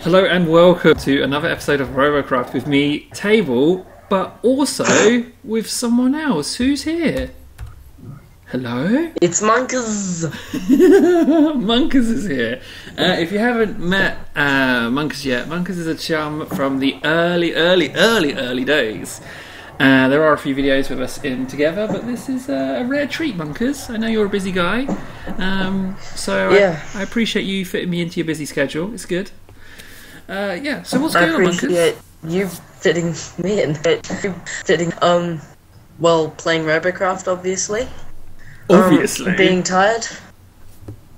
Hello and welcome to another episode of Robocraft with me, Table, but also with someone else. Who's here? Hello? It's Monkas. Monkus is here. Uh, if you haven't met uh, Monkus yet, Monkus is a chum from the early, early, early, early days. Uh, there are a few videos with us in together, but this is a, a rare treat, Monkus. I know you're a busy guy, um, so Yeah. I, I appreciate you fitting me into your busy schedule. It's good. Uh, yeah. So what's I going on, Monkus? appreciate you fitting me in. You fitting, um, well, playing Robocraft, obviously. Um, Obviously, being tired.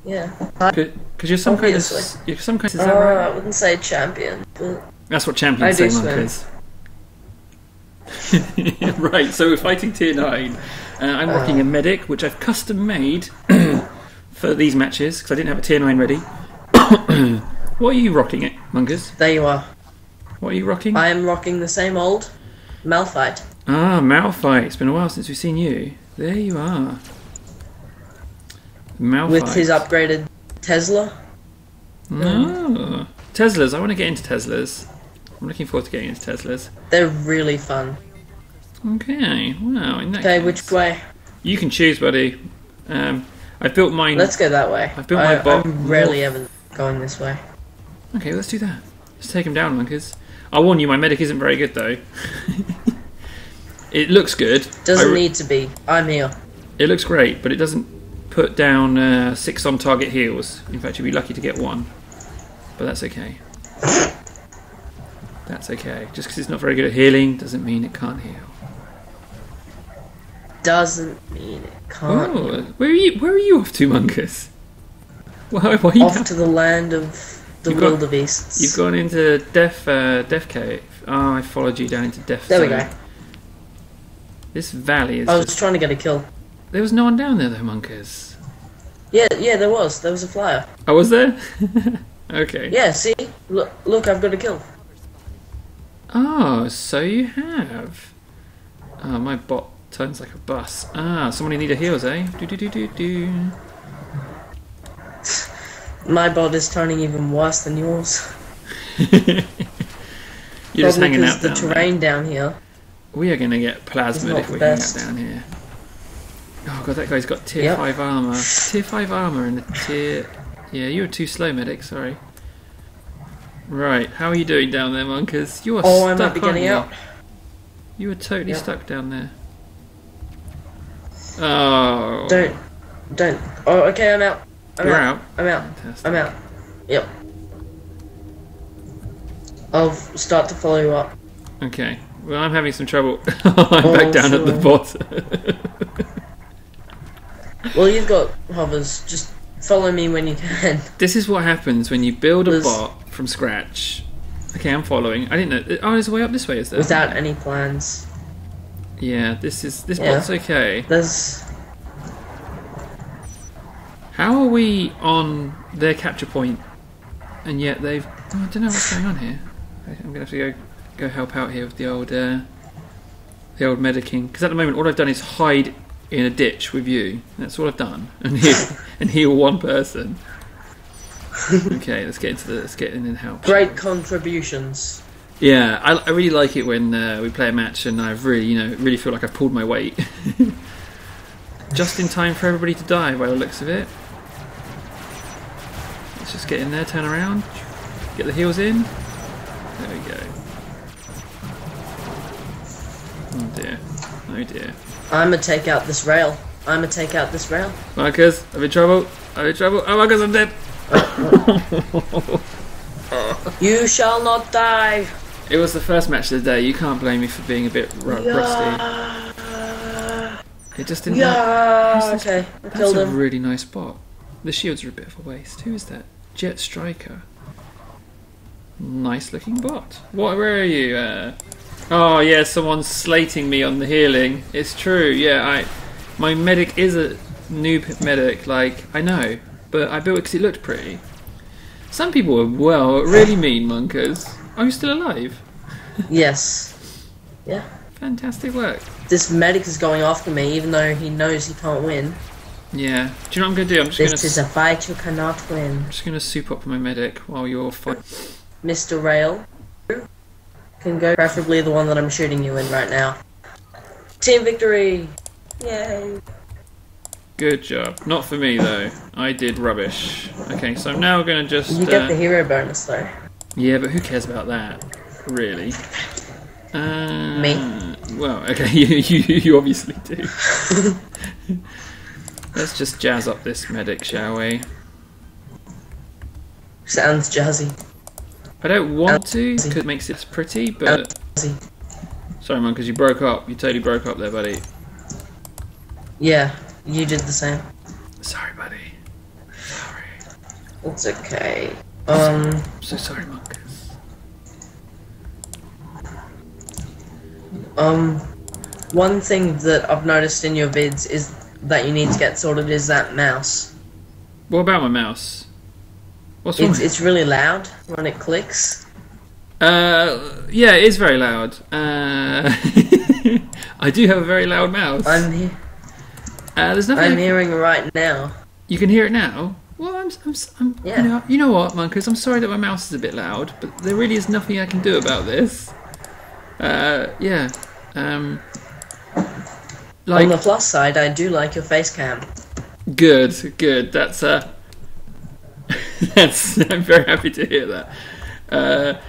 Yeah. because you're some kind of Obviously. you're some kind. Is Uh, that I wouldn't say champion, but That's what champions I say, do Monkus. right, so we're fighting tier 9. Uh, I'm rocking a medic, which I've custom made for these matches, because I didn't have a tier 9 ready. what are you rocking it, Mungus? there you are. What are you rocking? I am rocking the same old Malphite. Ah, Malphite. It's been a while since we've seen you. There you are. Malphite. With his upgraded Tesla. Ah. Teslas. I want to get into Teslas. I'm looking forward to getting into Teslas. They're really fun. Okay, wow. In that Okay, case- which way? You can choose, buddy. Um, I've built mine. Let's go that way. I've built I, my bot- I'm rarely ever going this way. Okay, let's do that. Let's take him down, Lunkers. I warn you, my medic isn't very good though. it looks good. Doesn't need to be. I'm here. It looks great, but it doesn't put down uh, six on target heals. In fact, you'd be lucky to get one. But that's okay. That's okay. Just because it's not very good at healing doesn't mean it can't heal. Doesn't mean it can't. Oh, where are you? Where are you off to, Munkus? Why, why are you Off to the land of the You've got- wildebeests. You've gone into Death uh, Death Cave. Oh, I followed you down into Death There we go. This valley is. I was just- trying to get a kill. There was no one down there though, Monkus. Yeah, yeah, there was. There was a flyer. Oh, was there? okay. Yeah, see? Look, look, I've got a kill. Oh, so you have. Oh, my bot turns like a bus. Ah, someone in need of heals, eh? Do do do do do. My bot is turning even worse than yours. You're just hanging out the down there. terrain down here. We are going to get plasmid not if we hang out down here. Oh god, that guy's got tier Yep. 5 armor. Tier 5 armor and a tier... Yeah, you were too slow, medic, sorry. Right, how are you doing down there, Monkus? You are Oh, I stuck, might be getting you? out. You were totally Yep. stuck down there. Oh. Don't, don't. Oh, okay, I'm out. I'm You're out. out? I'm out. Fantastic. I'm out. Yep. I'll start to follow you up. Okay. Well, I'm having some trouble. I'm back Oh, down at the bottom. Well, you've got hovers. Just follow me when you can. this is what happens when you build a There's- bot from scratch. Okay, I'm following. I didn't know. Oh, there's a way up this way, is there? Without any plans. Yeah, this is this Yeah. bot's okay. There's. How are we on their capture point, and yet they've? Oh, I don't know what's going on here. I'm gonna have to go go help out here with the old uh, the old medicing because at the moment all I've done is hide in a ditch with you. That's all I've done, and heal and heal one person. okay, let's get into the let's get in and help. Great contributions. Yeah, I, I really like it when uh, we play a match and I really, you know, really feel like I've pulled my weight. Just in time for everybody to die, by the looks of it. Let's just get in there, turn around, get the heals in. There we go. Oh dear. Oh dear. I'ma take out this rail. I'ma take out this rail. Marcus, I'm in trouble. I'm in trouble. Oh, Marcus, I'm dead. You shall not die. It was the first match of the day. You can't blame me for being a bit ru- rusty. It just didn't. Yeah. Okay, I That's killed a him. really nice bot. The shields are a bit of a waste. Who is that? Jet Striker. Nice looking bot. What? Where are you? Uh... Oh yeah, someone's slating me on the healing. It's true. Yeah, I. My medic is a noob medic. Like I know, but I built it because it looked pretty. Some people are well really mean monkers. Are you still alive? Yes. Yeah. Fantastic work. This medic is going after me, even though he knows he can't win. Yeah. Do you know what I'm gonna do? I'm just gonna. This is a fight you cannot win. I'm just gonna soup up my medic while you're fighting. Mr. Rail can go, preferably the one that I'm shooting you in right now. Team victory! Yay! Good job. Not for me though. I did rubbish. Okay, so I'm now going to just. You get uh, the hero bonus though. Yeah, but who cares about that? Really? Uh, Me. Well, okay, you, you, you obviously do. Let's just jazz up this medic, shall we? Sounds jazzy. I don't want to because it makes it pretty, but sorry, man, because you broke up. You totally broke up there, buddy. Yeah, you did the same. Sorry, buddy. Sorry. It's okay. Um, I'm so sorry, Monkus. um, one thing that I've noticed in your vids is that you need to get sorted is that mouse. What about my mouse? What's wrong? It's it's really loud when it clicks. Uh, yeah, it is very loud. Uh, I do have a very loud mouse. I'm he- Uh, there's nothing. I'm I- hearing right now. You can hear it now. Well, I'm, I'm, I'm Yeah. you know, you know what, Monkus? I'm sorry that my mouse is a bit loud, but there really is nothing I can do about this. Uh, yeah. Um, like, On the plus side, I do like your face cam. good, good. That's uh, that's. I'm very happy to hear that. Uh,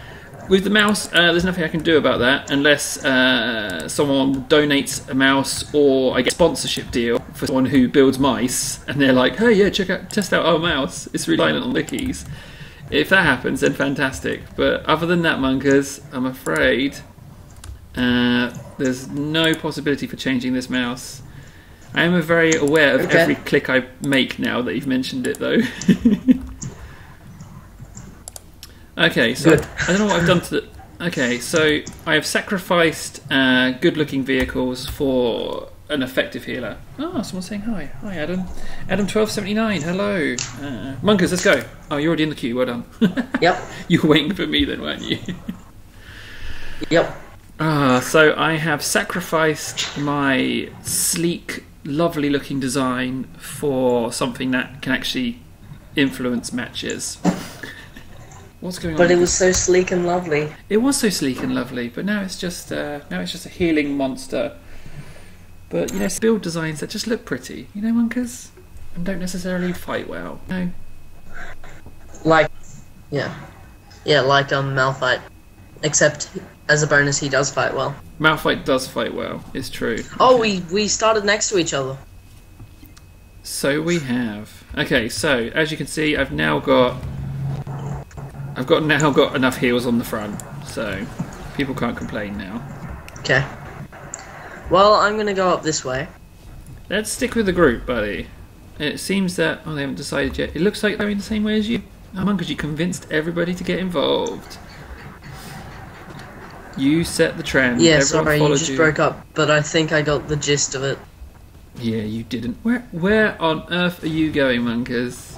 with the mouse, uh, there's nothing I can do about that unless uh, someone donates a mouse or I get a sponsorship deal for someone who builds mice, and they're like, "Hey, yeah, check out, test out our mouse. It's really silent on the keys." If that happens, then fantastic. But other than that, Monkers, I'm afraid uh, there's no possibility for changing this mouse. I am very aware of Okay. every click I make now that you've mentioned it, though. okay, so Good. I don't know what I've done to the. Okay, so I have sacrificed uh, good-looking vehicles for an effective healer. Oh, someone's saying hi. Hi, Adam. Adam twelve seventy nine. Hello, uh, Monkers. Let's go. Oh, you're already in the queue. Well done. Yep, you were waiting for me then, weren't you? yep. Ah, so I have sacrificed my sleek, lovely looking design for something that can actually influence matches. What's going on? But it was so sleek and lovely. It was so sleek and lovely, but now it's just uh, now it's just a healing monster. But you know, build designs that just look pretty, you know, monkers, and don't necessarily fight well. No, Like, yeah, yeah, like um Malphite. Except as a bonus, he does fight well. Malphite does fight well. It's true. Oh, we we started next to each other. So we have. Okay, so as you can see, I've now got. I've got now got enough heals on the front, so people can't complain now. Okay. Well, I'm gonna go up this way. Let's stick with the group, buddy. It seems that oh, they haven't decided yet. It looks like they're in the same way as you. Oh, because you convinced everybody to get involved. You set the trend. Yeah, Everyone sorry, you just broke up, but I think I got the gist of it. Yeah, you didn't. Where where on earth are you going, Monkers?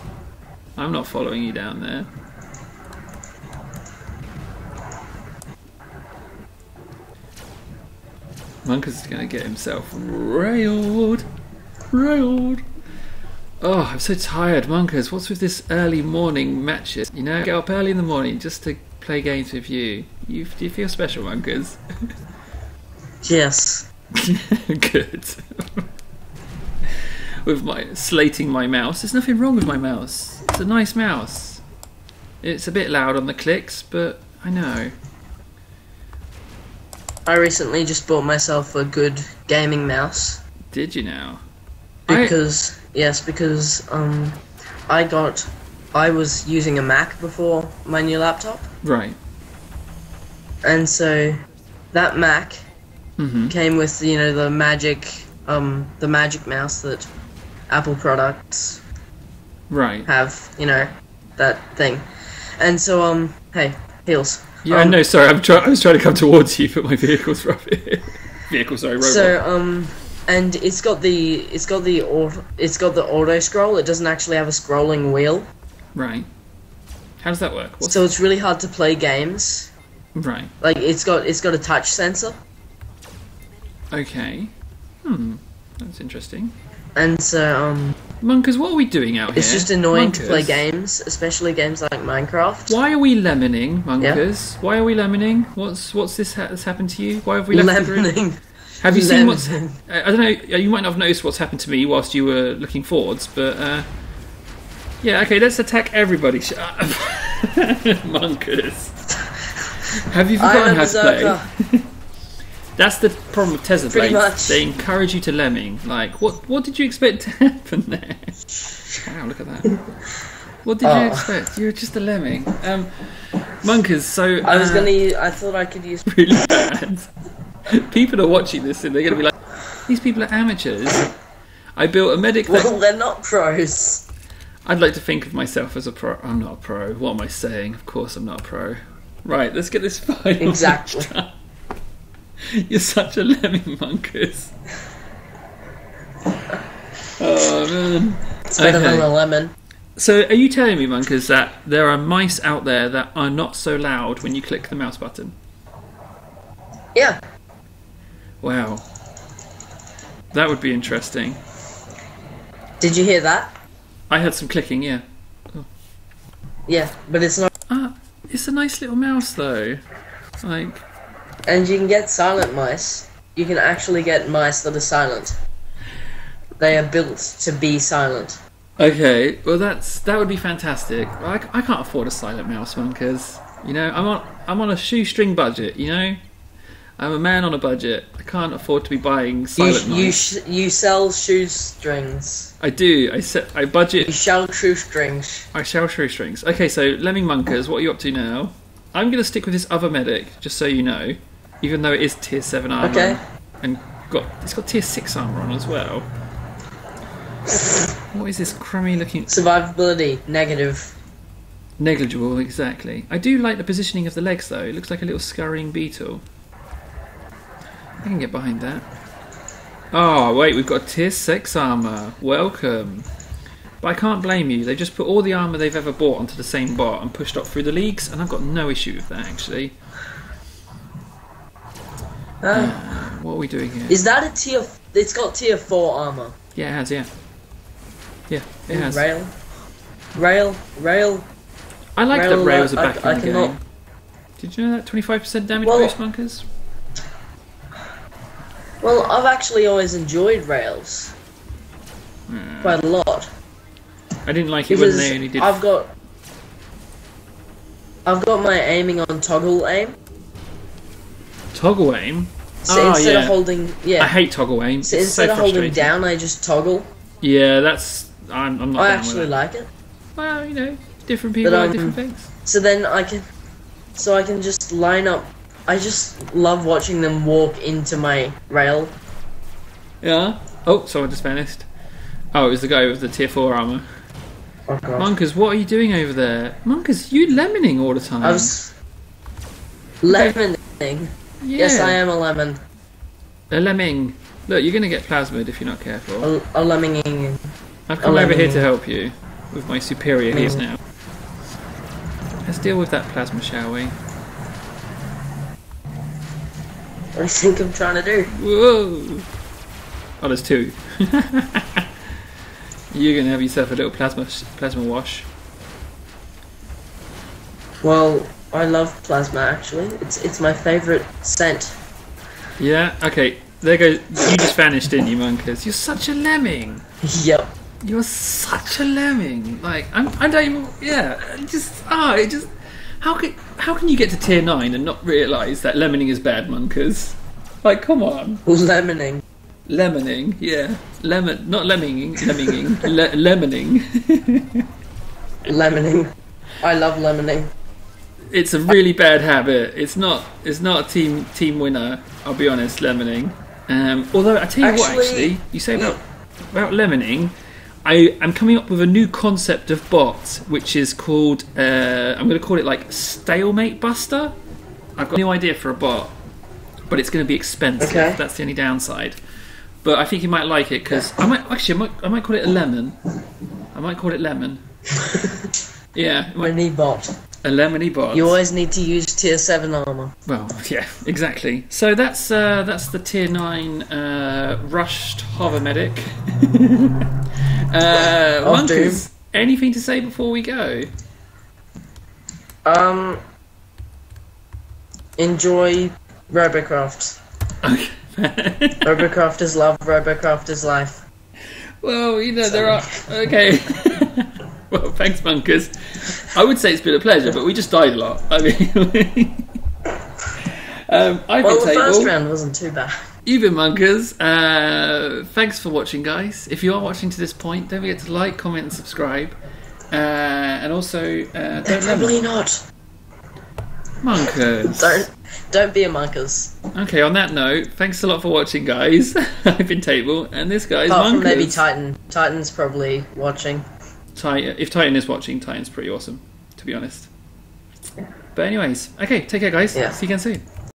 I'm not following you down there. Monkers is gonna get himself railed. Railed. Oh, I'm so tired, Monkers. What's with this early morning matches? You know, get up early in the morning just to play games with you. You do you feel special, Monkers? Yes. Good. with my slating my mouse. There's nothing wrong with my mouse. It's a nice mouse. It's a bit loud on the clicks, but I know. I recently just bought myself a good gaming mouse Did you now? I- because yes, because um, I got I was using a Mac before my new laptop, right. And so that Mac hmm came with you know the magic um the magic mouse that Apple products Right. have you know that thing, and so um hey heals. Yeah, Um, no, sorry. I'm try- I was trying to come towards you, but my vehicle's rubbish. Vehicle, sorry, robot. So um, and it's got the it's got the auto, it's got the auto scroll. It doesn't actually have a scrolling wheel, right. How does that work? What's... so it's really hard to play games. Right. Like it's got it's got a touch sensor, Okay. Hmm. That's interesting. and so um Monkers, what are we doing out It's here? It's just annoying to play games, especially games like Minecraft. Why are we lemoning, Monkers? Why are we lemoning? What's what's this ha- that's happened to you? Why have we left? Lemoning. Have you seen what's? I I don't know. You might not have noticed what's happened to me whilst you were looking forwards, but uh, yeah. Okay, let's attack everybody. Shut. Monkers. Have you forgotten how to play? That's the problem with Tesla Pretty Blades. much. They encourage you to lemming. Like, what what did you expect to happen there? Wow, look at that. What did you Oh. expect? You're just a lemming. Um, Monkers, so I was uh, gonna. Use, I thought I could use. really bad. People are watching this and they're going to be like, these people are amateurs. I built a medic that Well, they're not pros. I'd like to think of myself as a pro. I'm not a pro. What am I saying? Of course, I'm not a pro. Right, let's get this final Exactly. You're such a lemming, Monkers. Oh man. It's better Okay. than a lemon. So, are you telling me, Monkers, that there are mice out there that are not so loud when you click the mouse button? Yeah. Wow. That would be interesting. Did you hear that? I heard some clicking, yeah. Yeah, but it's not. It's a nice little mouse though. Like, And you can get silent mice. You can actually get mice that are silent. They are built to be silent. okay, well that's that would be fantastic. I, I can't afford a silent mouse one because you know I'm on I'm on a shoestring budget. You know, I'm a man on a budget. I can't afford to be buying You, silent you, sh- you sell shoestrings. I do. I set I budget. You sell shoestrings. I shall shoestrings. Okay, so lemming monkers, what are you up to now? I'm gonna stick with this other medic, just so you know, even though it is tier seven armor Okay. and got it's got tier six armor on as well. What is this crummy looking? Survivability, negative. Negligible, exactly. I do like the positioning of the legs though. It looks like a little scurrying beetle. I can get behind that. Oh wait, we've got tier six armor. Welcome. But I can't blame you. They just put all the armor they've ever bought onto the same bot and pushed up through the leagues, and I've got no issue with that actually. Ah. What are we doing here? Is that a tier? F- it's got tier four armor. Yeah, it has. Yeah, yeah, it has. Rail, rail, rail. I like that Rail, rails are I- back I in the cannot- game. Did you know that 25% damage Well- boost, Monkers? Well, I've actually always enjoyed rails Hmm. quite a lot I didn't like it when they only did. I've got I've got my aiming on toggle aim. Toggle aim. So Oh, instead yeah. of holding, yeah, I hate toggle aim. so it's instead so of holding down, I just toggle. Yeah, that's. I'm, I'm not. I actually like it. Well, you know, different people But, like um, different things. So then I can, so I can just line up. I just love watching them walk into my rail. Yeah. Oh, someone just vanished. Oh, it was the guy with the tier four armor. Oh god. Monkers, what are you doing over there? Monkers, you lemoning all the time. I was lemoning. Yeah. Yes, I am a lemon. A lemming. Look, you're gonna get plasmid if you're not careful. A, a lemming. I've come over here to help you with my superior he is Mm. now. Let's deal with that plasma, shall we? You think I'm trying to do? Whoa! Oh, there's two. You're gonna have yourself a little plasma plasma wash. Well, I love plasma actually. It's it's my favorite scent. Yeah. Okay. There goes. You just vanished, didn't you, Monkers? You're such a lemming. yep. You're such a lemming. Like I'm. I don't even. Yeah. Just. Ah. it just. How can How can you get to tier nine and not realise that lemoning is bad, Monkers? Like, come on. Lemoning. Lemoning. Yeah. Lemon. Not lemminging. Lemminging. le- lemoning. Lemoning. I love lemoning. it's a really bad habit. It's not. It's not a team team winner. I'll be honest, lemoning. Um, although I tell you what, Actually- actually, you say about about lemoning. I am coming up with a new concept of bot, which is called. Uh, I'm going to call it like stalemate buster. I've got a new idea for a bot, but it's going to be expensive. Okay. That's the only downside. But I think you might like it because I might actually I might, I might call it a lemon. I might call it lemon. yeah, might Mini bot. A lemony bot. You always need to use tier seven armor. Well, yeah, exactly. So that's uh, that's the tier nine uh, rushed hover medic. uh, Of Monkeys, anything to say before we go? Um, enjoy Robocraft. Okay. Robocraft is love. Robocraft is life. well, you know there are okay. well, thanks, Bunkers. I would say it's been a pleasure, but we just died a lot. I mean, um, I've Well, the first round wasn't too bad. You've been Munkers. Uh, thanks for watching, guys. If you are watching to this point, don't forget to like, comment, and subscribe. Uh, and also, uh, don't Probably not. Munkers. Don't don't be a monkers. Okay, on that note, thanks a lot for watching, guys. I've been Table, and this guy's Apart from maybe Titan. Titan's probably watching. Titan, if Titan is watching, Titan's pretty awesome, to be honest. But anyways, okay, take care, guys. Yeah. See you again soon.